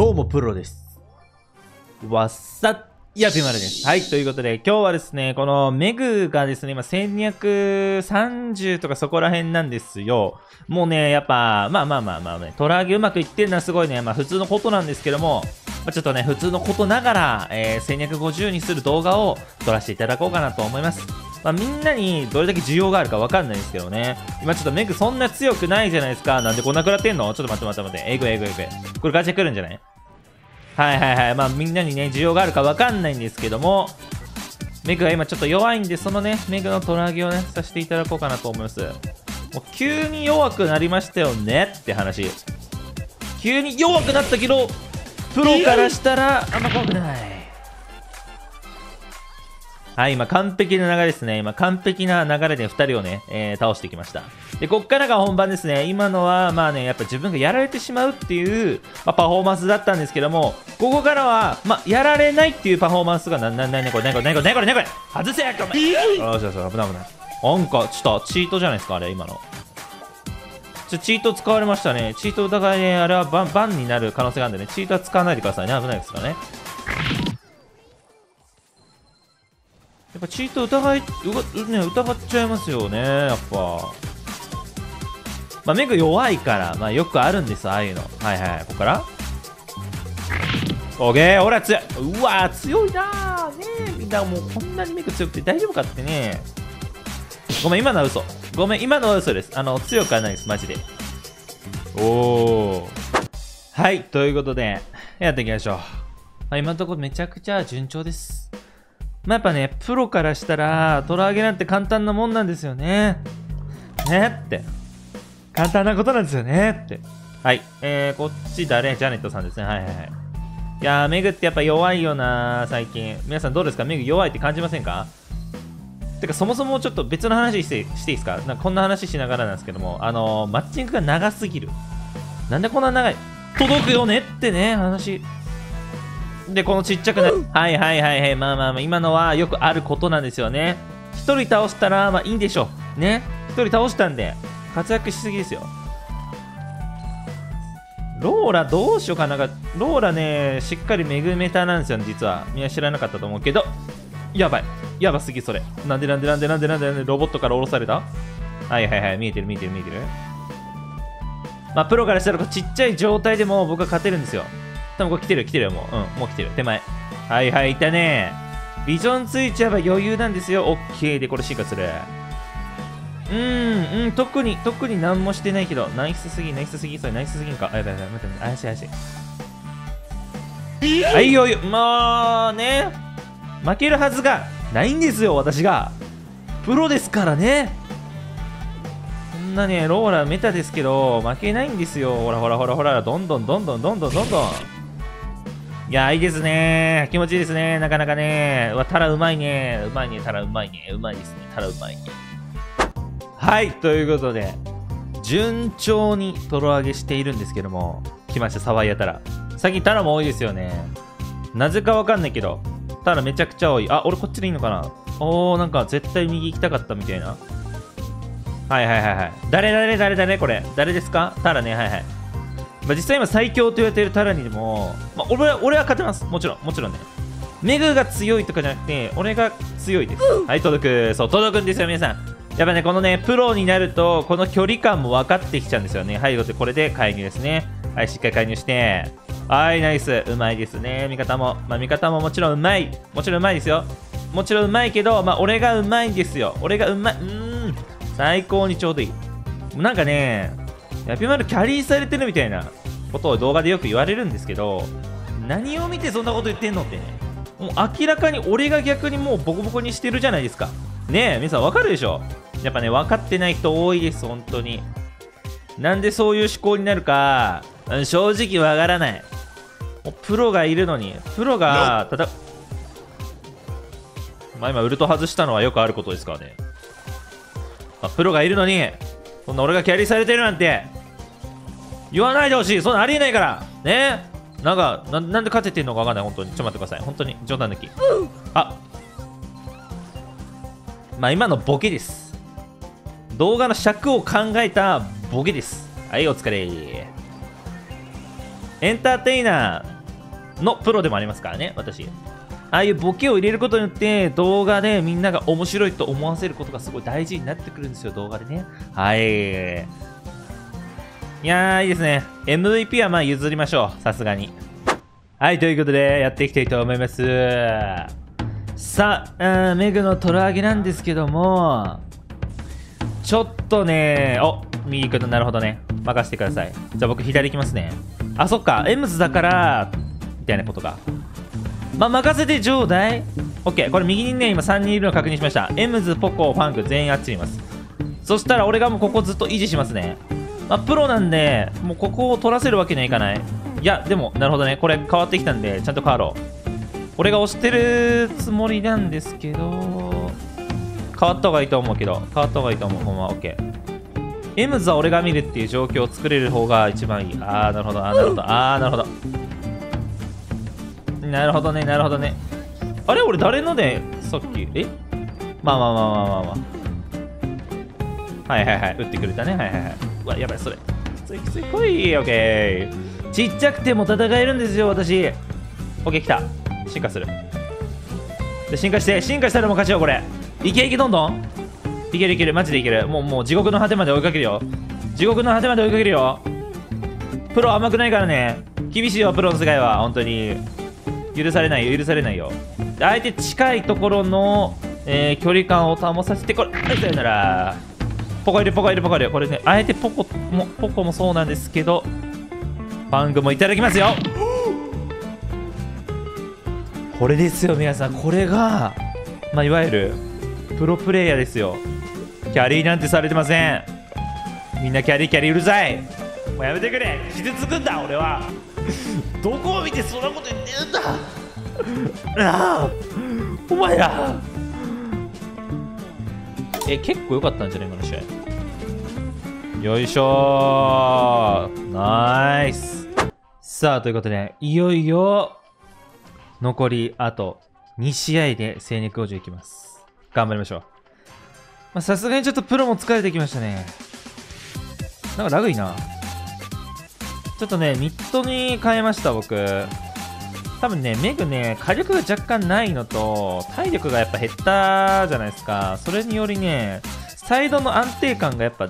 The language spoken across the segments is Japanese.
どうもプロです。わっさっやぴまるです。はい、ということで、今日はですね、このメグがですね、今1230とかそこら辺なんですよ。もうね、やっぱ、まあまあまあまあね、トラゲうまくいってるのはすごいね、まあ普通のことなんですけども、ま、ちょっとね、普通のことながら、えー1250にする動画を撮らせていただこうかなと思います。まあ、みんなにどれだけ需要があるかわかんないですけどね。今ちょっとメグそんな強くないじゃないですか。なんでこんな食らってんの？ちょっと待って待って待って。えぐえぐえぐ。これガチャ来るんじゃない？はいはいはい。まあみんなにね、需要があるか分かんないんですけども、メグが今ちょっと弱いんで、そのね、メグのトラ上げをね、させていただこうかなと思います。もう急に弱くなりましたよねって話。急に弱くなったけど、プロからしたらあんま怖くない。はい、今完璧な流れですね。今完璧な流れで2人をね、えー倒してきました。で、こっからが本番ですね。今のは、まあね、やっぱ自分がやられてしまうっていう、まあ、パフォーマンスだったんですけども、ここからは、まあ、やられないっていうパフォーマンスが、な、な、な、な、これ、な、これ、な、これ、な、これ、な、これ、外せやお前よしよし、危ない危ない。なんか、ちょっと、チートじゃないですか、あれ、今の。ちょ、チート使われましたね。チート疑いね、あれはバン、バンになる可能性があるんでね、チートは使わないでくださいね。危ないですからね。っぱチート疑い、ね、疑っちゃいますよね、やっぱ。まあ、メグ弱いから、まあ、よくあるんです、ああいうの。はいはい、ここからオッケー、俺は強い。うわー、強いなー。ねえ、みんなもうこんなにメグ強くて大丈夫かってね。ごめん、今のは嘘。ごめん、今のは嘘です。あの、強くはないです、マジで。おー。はい、ということで、やっていきましょう。まあ、今のところめちゃくちゃ順調です。まあ、やっぱね、プロからしたら、トラ上げなんて簡単なもんなんですよね。ねって。簡単なことなんですよねって。はい。えー、こっち誰？ジャネットさんですね。はいはいはい。いやー、メグってやっぱ弱いよな最近。皆さんどうですか？メグ弱いって感じませんか？てか、そもそもちょっと別の話してしていいですか？なんかこんな話しながらなんですけども、あのー、マッチングが長すぎる。なんでこんな長い？届くよねってね、話。で、このちっちゃくなる。はいはいはいはい。まあまあまあ、今のはよくあることなんですよね。一人倒したら、まあいいんでしょう。ね。一人倒したんで、活躍しすぎですよ。ローラどうしようかな。ローラね、しっかりメグメタなんですよね、実は。みんな知らなかったと思うけど。やばい。やばすぎ、それ。なんでなんでなんでなんでなんでなんでロボットから降ろされた？はいはいはい。見えてる見えてる見えてる。まあ、プロからしたらちっちゃい状態でも僕は勝てるんですよ。多分これ来てる来てるよ、もう。うん、もう来てる。手前。はいはい、いたね。ビジョンついちゃえば余裕なんですよ。オッケーでこれ進化する。うーん、うん、特に、特に何もしてないけど、ナイスすぎ、ナイスすぎ、それナイスすぎんか。あ、やばいやばい、待って待って、怪しい怪しい。はいよよ、まあね、負けるはずがないんですよ、私が。プロですからね。こんなね、ローラメタですけど、負けないんですよ。ほらほらほらほら、どんどんどんどんどんどんどんどん。いや、いいですね。気持ちいいですね。なかなかね。うわ、タラうまいね。うまいね、タラうまいね。うまいですね。タラうまいね。はい、ということで、順調にトロ上げしているんですけども、来ました、サワイヤタラ。最近タラも多いですよね。なぜかわかんないけど、タラめちゃくちゃ多い。あ、俺こっちでいいのかな？おー、なんか絶対右行きたかったみたいな。はいはいはいはい。誰誰誰誰これ誰ですか？タラね、はいはい。まあ、実際今最強と言われているタラにでも、まあ、俺は俺は勝てます。もちろん、もちろんね。メグが強いとかじゃなくて、俺が強いです。はい、届く。そう、届くんですよ、皆さん。やっぱね、このね、プロになると、この距離感も分かってきちゃうんですよね。はい、これで介入ですね。はい、しっかり介入して。はい、ナイス。うまいですね。味方も。まあ、味方ももちろんうまい。もちろんうまいですよ。もちろんうまいけど、まあ、俺がうまいんですよ。俺がうまい。うーん。最高にちょうどいい。なんかね、ヤピマルキャリーされてるみたいなことを動画でよく言われるんですけど、何を見てそんなこと言ってんのってね。もう明らかに俺が逆にもうボコボコにしてるじゃないですか。ねえ、皆さんわかるでしょ？やっぱね、分かってない人多いです、本当に。なんでそういう思考になるか、うん正直わからない。もうプロがいるのに、プロが、ただ、まあ今、ウルト外したのはよくあることですからね。まあ、プロがいるのに、そんな俺がキャリーされてるなんて、言わないでほしい。そんなありえないから。ねなんかな、なんで勝ててんのかわかんない、本当に。ちょっと待ってください。本当に、冗談抜き。あまあ今のボケです。動画の尺を考えたボケです。はい、お疲れ。エンターテイナーのプロでもありますからね、私。ああいうボケを入れることによって動画でみんなが面白いと思わせることがすごい大事になってくるんですよ、動画でね。はい。いやー、いいですね。MVP はまあ譲りましょう、さすがに。はい、ということでやっていきたいと思います。さあ、メグのトロ上げなんですけども、ちょっとね、俺右行くのなるほどね。任せてください。じゃあ僕左行きますね。あ、そっか、エムズだから、みたいなことか。まあ、任せてちょうだい。OK。これ右にね、今3人いるの確認しました。エムズ、ポコ、ファンク、全員あっちにいます。そしたら俺がもうここずっと維持しますね。まあ、プロなんで、もうここを取らせるわけにはいかない。いや、でも、なるほどね。これ変わってきたんで、ちゃんと変わろう。俺が押してるつもりなんですけど、変わった方がいいと思うけど、変わった方がいいと思う。ほんま、OK。エムズは俺が見るっていう状況を作れる方が一番いい。あー、なるほど、あー、なるほど、あー、なるほど。なるほどね、なるほどね。あれ？俺誰ので、さっき、え？まあまあまあまあまあまあ。はいはいはい、打ってくれたね。はいはいはい。うわ、やばい、それ。きついきつい、来い、オッケー。ちっちゃくても戦えるんですよ、私。オッケー、来た。進化する。で、進化して、進化したらもう勝ちよ、これ。いけいけ、どんどん。いけるいける、マジでいける。もう、もう地獄の果てまで追いかけるよ。地獄の果てまで追いかけるよ。プロ甘くないからね。厳しいよ、プロの世界は、本当に。許されないよ許されないよ相手近いところの、えー、距離感を保させてこれさよならポコいるポコいるポコいる。これねあえてポコもポコもそうなんですけどパングもいただきますよ。これですよ皆さん。これが、まあ、いわゆるプロプレイヤーですよ。キャリーなんてされてません。みんなキャリーキャリーうるさい。もうやめてくれ。傷つくんだ俺は。どこを見てそんなこと言ってるんだ。ああお前ら。え結構良かったんじゃない今の試合。よいしょナイス。さあということでいよいよ残りあと2試合で精肉王子いきます。頑張りましょう。さすがにちょっとプロも疲れてきましたね。なんかラグいな。ちょっとね、ミッドに変えました、僕。多分ね、メグね、火力が若干ないのと、体力がやっぱ減ったじゃないですか。それによりね、サイドの安定感がやっぱ、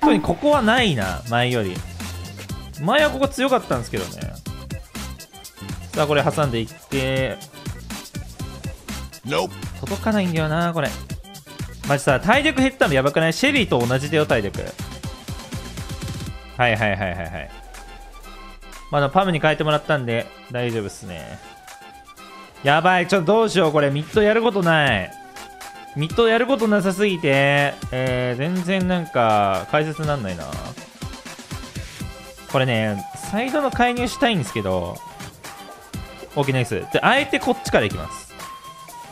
特にここはないな、前より。前はここ強かったんですけどね。さあ、これ挟んでいって、届かないんだよな、これ。マジさ、体力減ったのやばくない？シェリーと同じだよ、体力。はいはいはいはいはい。まだパムに変えてもらったんで大丈夫っすね。やばい、ちょっとどうしよう、これ。ミッドやることない。ミッドやることなさすぎて、えー、全然なんか、解説なんないな。これね、サイドの介入したいんですけど、OK ナイス。で、あえてこっちから行きます。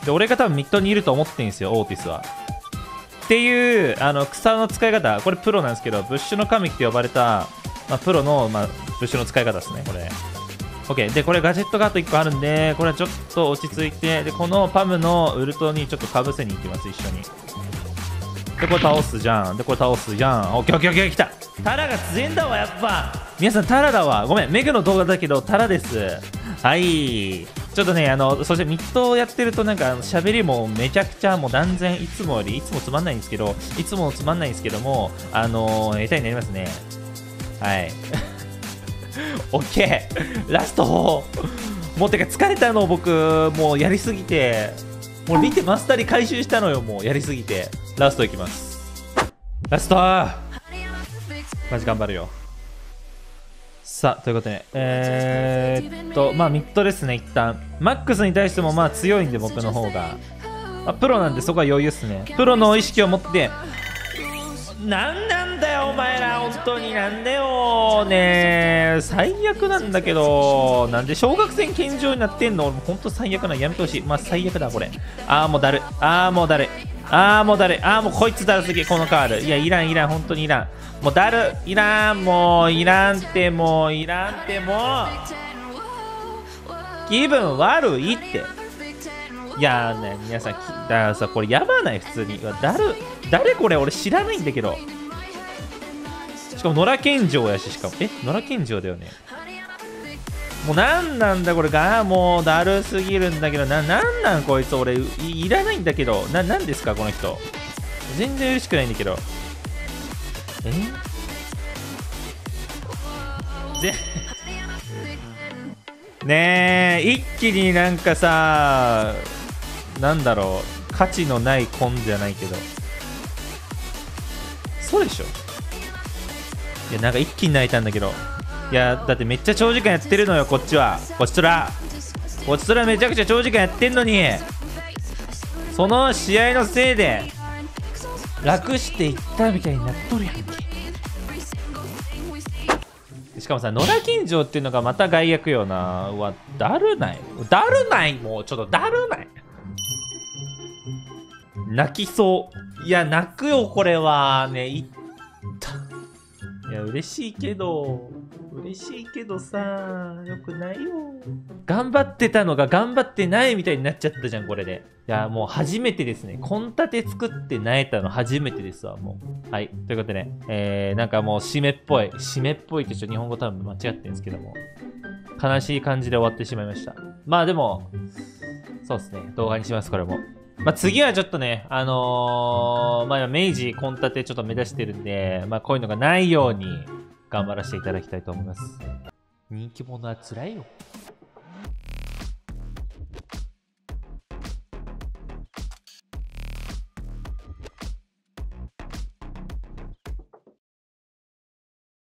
で、俺が多分ミッドにいると思ってんですよ、オーティスは。っていうあの草の使い方これプロなんですけどブッシュの神って呼ばれた、まあ、プロの、まあ、ブッシュの使い方ですねこれ。OK でこれガジェットガード1個あるんでこれはちょっと落ち着いてでこのパムのウルトにちょっとかぶせに行きます一緒に。でこれ倒すじゃん。でこれ倒すじゃん。OKOKOK 来た。タラが強いんだわやっぱ。皆さんタラだわ。ごめんメグの動画だけどタラです。はい。ちょっとね、あの、そしてミッドをやってるとなんか喋りもめちゃくちゃもう断然いつもよりいつもつまんないんですけど、いつもつまんないんですけども、あのー、下手になりますね。はい。オッケーラストもうてか疲れたの僕、もうやりすぎて、もう見てマスターに回収したのよ、もうやりすぎて。ラストいきます。ラストマジ頑張るよ。さあ、ということで、えー、っと、まあ、ミッドですね、一旦。マックスに対しても、まあ、強いんで、僕の方が。まあ、プロなんで、そこは余裕っすね。プロの意識を持って、なんなん、当に。なんだよ、ね最悪なんだけど、なんで小学生健常になってんの？俺、本当最悪なやめてほしい。まあ、最悪だ、これ。あー、もうだる。あー、もうだる。あー、もうだる。あー、もうこいつだるすぎ、このカード。いや、いらん、いらん、本当にいらん。もうだるいらんもういらんってもういらんってもう気分悪いっていやね皆さんだからさこれやばない？普通にだる誰これ？俺知らないんだけどかも野良健城やししかも。え？野良健城だよね。もうなんなんだこれが？もうだるすぎるんだけど。ななんなんこいつ？俺いいらないんだけど。ななんですか？この人。全然嬉しくないんだけど。え？で？ねえ一気になんかさなんだろう。価値のない婚じゃないけど。そうでしょ。いやなんか一気に泣いたんだけど。いやだってめっちゃ長時間やってるのよこっちは。こちとら。こちとらめちゃくちゃ長時間やってんのに。その試合のせいで楽していったみたいになっとるやんけ。しかもさ野良金城っていうのがまた害悪よな。うわだるない。だるない？もうちょっとだるない。泣きそう。いや泣くよこれは。ね嬉しいけど嬉しいけどさよくないよ。頑張ってたのが頑張ってないみたいになっちゃったじゃんこれで。いやもう初めてですね。献立作ってなえたの初めてですわもう。はい。ということでねえー、なんかもう締めっぽい締めっぽいってちょっと日本語多分間違ってるんですけども。悲しい感じで終わってしまいました。まあでもそうですね。動画にしますこれも。まあ、次はちょっとね、あのー、まあ、明治献立ちょっと目指してるんで、まあ、こういうのがないように頑張らせていただきたいと思います。人気者は辛いよ。